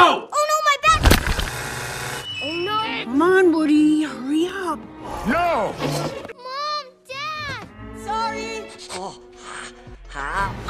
Oh! Oh no, my back! Oh no. Come on, Woody, hurry up. No! Mom, Dad! Sorry. Oh, ha.